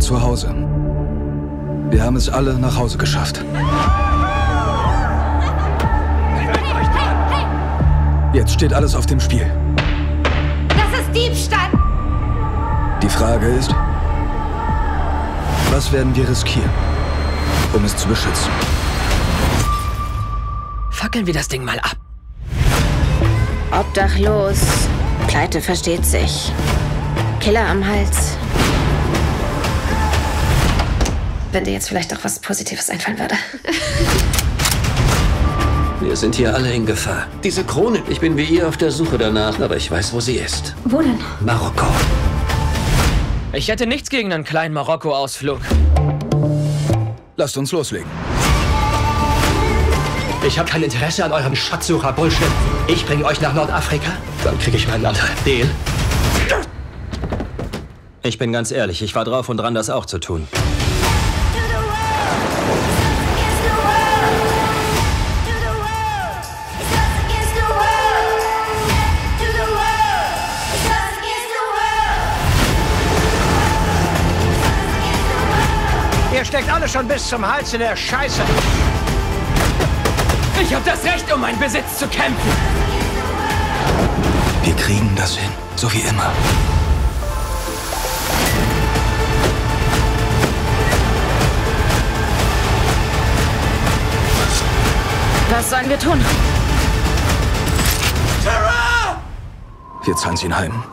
zu Hause. Wir haben es alle nach Hause geschafft. Jetzt steht alles auf dem Spiel. Das ist Diebstahl! Die Frage ist, was werden wir riskieren, um es zu beschützen? Fackeln wir das Ding mal ab. Obdachlos. Pleite versteht sich. Killer am Hals. Wenn dir jetzt vielleicht auch was Positives einfallen würde. Wir sind hier alle in Gefahr. Diese Krone, ich bin wie ihr auf der Suche danach, aber ich weiß, wo sie ist. Wo denn? Marokko. Ich hätte nichts gegen einen kleinen Marokko-Ausflug. Lasst uns loslegen. Ich habe kein Interesse an eurem Schatzsucher-Bullshit. Ich bringe euch nach Nordafrika, dann kriege ich meinen Anteil. Deal? Ich bin ganz ehrlich, ich war drauf und dran, das auch zu tun. Ihr steckt alle schon bis zum Hals in der Scheiße. Ich habe das Recht, um meinen Besitz zu kämpfen. Wir kriegen das hin, so wie immer. Was sollen wir tun? Wir zahlen sie heim.